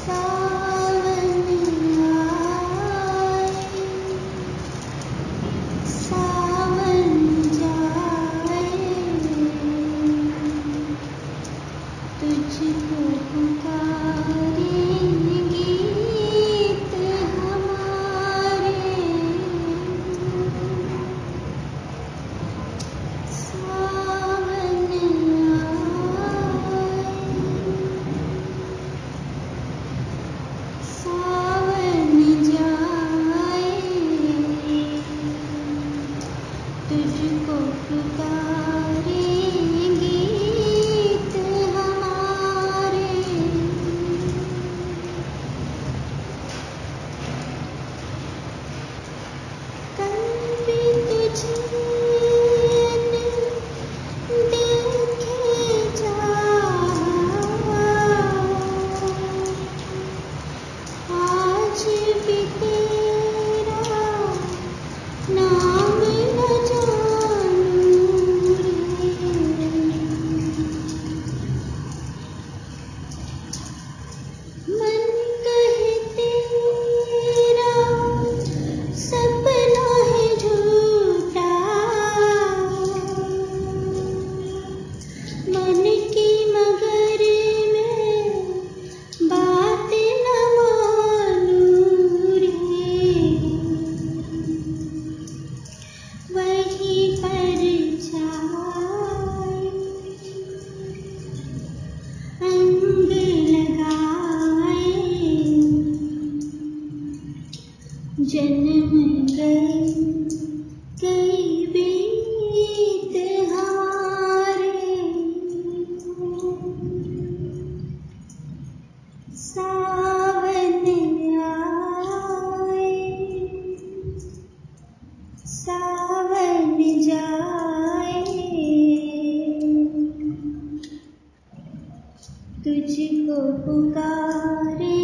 있어. जन्म गए कई बीत हारे सावन आए सावन जाए तुझको पुकारे